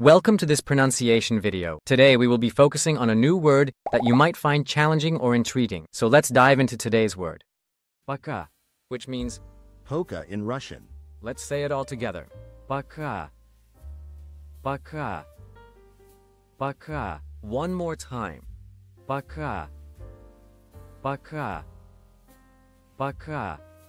Welcome to this pronunciation video. Today we will be focusing on a new word that you might find challenging or intriguing. So let's dive into today's word. Poka, which means Poka in Russian. let's say it all together. Poka. Poka. Poka. One more time. Poka. Poka. Poka.